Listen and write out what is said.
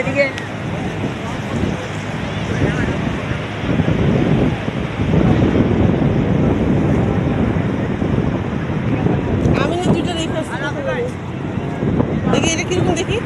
এদিকে। এদিকে আমি দুটো দেখি দেখি এটা কীরকম দেখি?